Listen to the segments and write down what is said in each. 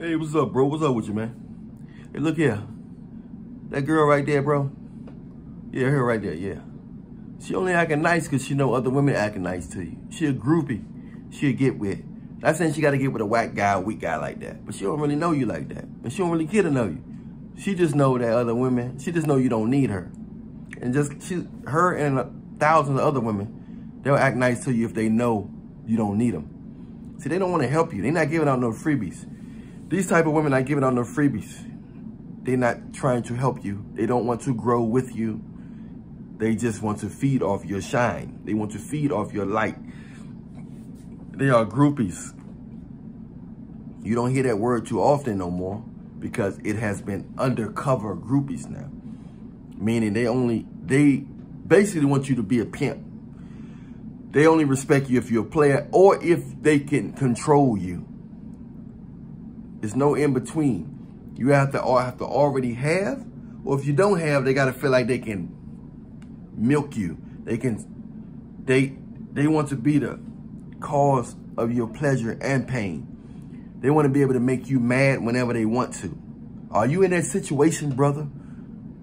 Hey, what's up, bro? What's up with you, man? Hey, look here. That girl right there, bro. Yeah, her right there, yeah. She only acting nice because she know other women acting nice to you. She a groupie. She'll get with. Not saying she got to get with a whack guy, a weak guy like that. But she don't really know you like that. And she don't really care to know you. She just know that other women, she just know you don't need her. And just, she, her and thousands of other women, they'll act nice to you if they know you don't need them. See, they don't want to help you. They're not giving out no freebies. These type of women are giving out no freebies. They're not trying to help you. They don't want to grow with you. They just want to feed off your shine. They want to feed off your light. They are groupies. You don't hear that word too often no more because it has been undercover groupies now. Meaning they only, they basically want you to be a pimp. They only respect you if you're a player or if they can control you. There's no in between. You have to, have to already have, or if you don't have, they got to feel like they can milk you. They can, they, they want to be the cause of your pleasure and pain. They want to be able to make you mad whenever they want to. Are you in that situation, brother,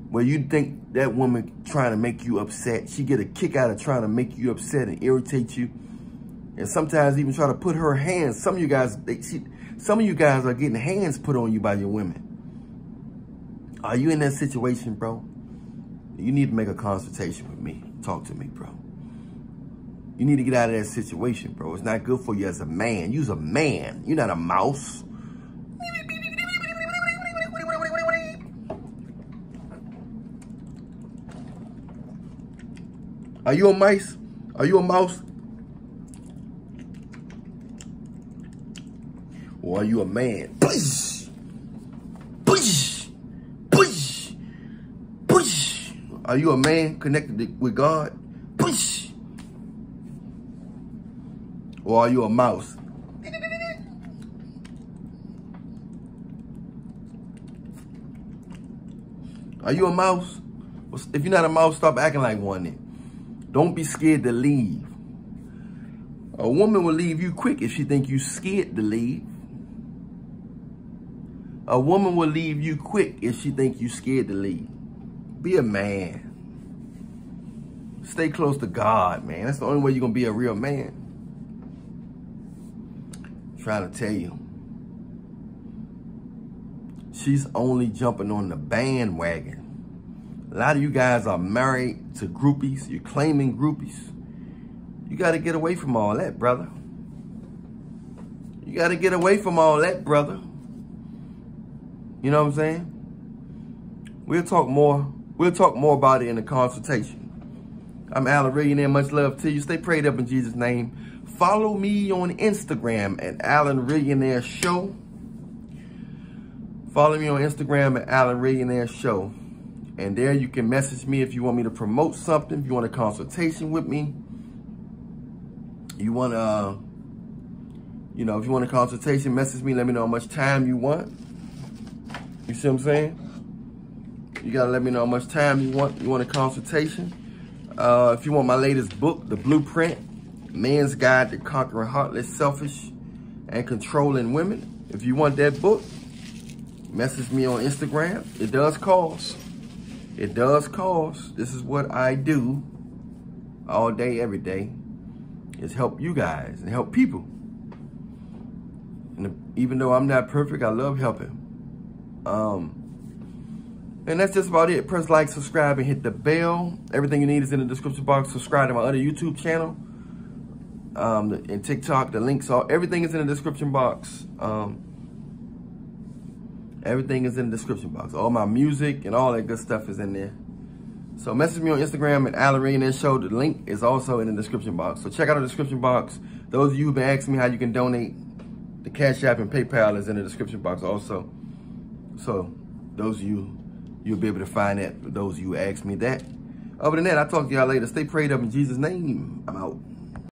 where you think that woman trying to make you upset, she get a kick out of trying to make you upset and irritate you, and sometimes even try to put her hands, some of you guys, they, she, some of you guys are getting hands put on you by your women. Are you in that situation, bro? You need to make a consultation with me. Talk to me, bro. You need to get out of that situation, bro. It's not good for you as a man. You's a man. You're not a mouse. Are you a mice? Are you a mouse? Are you a man? Push! Push! Push! Push! Are you a man connected with God? Push! Or are you a mouse? Are you a mouse? If you're not a mouse, stop acting like one then. Don't be scared to leave. A woman will leave you quick if she think you scared to leave. A woman will leave you quick if she think you scared to leave. Be a man. Stay close to God, man. That's the only way you're going to be a real man. I'm trying to tell you. She's only jumping on the bandwagon. A lot of you guys are married to groupies. You're claiming groupies. You got to get away from all that, brother. You got to get away from all that, brother. You know what I'm saying? We'll talk more. We'll talk more about it in the consultation. I'm Allan Reallionaire. Much love to you. Stay prayed up in Jesus' name. Follow me on Instagram at Allan Reallionaire Show. Follow me on Instagram at Allan Reallionaire Show. And there you can message me if you want me to promote something, if you want a consultation with me. You want to, you know, if you want a consultation, message me. Let me know how much time you want. You see what I'm saying? You got to let me know how much time you want. You want a consultation. Uh, if you want my latest book, The Blueprint, Man's Guide to Conquering Heartless, Selfish, and Controlling Women. If you want that book, message me on Instagram. It does cost. It does cost. This is what I do all day, every day, is help you guys and help people. And even though I'm not perfect, I love helping. Um, and that's just about it. Press like, subscribe, and hit the bell. Everything you need is in the description box. Subscribe to my other YouTube channel. Um, and TikTok, the links are, everything is in the description box. Um, Everything is in the description box. All my music and all that good stuff is in there. So message me on Instagram at Reallionaire Show. The link is also in the description box. So check out the description box. Those of you who've been asking me how you can donate, the Cash App and PayPal is in the description box also. So those of you, you'll be able to find that for those of you who asked me that. Other than that, I'll talk to y'all later. Stay prayed up in Jesus' name. I'm out.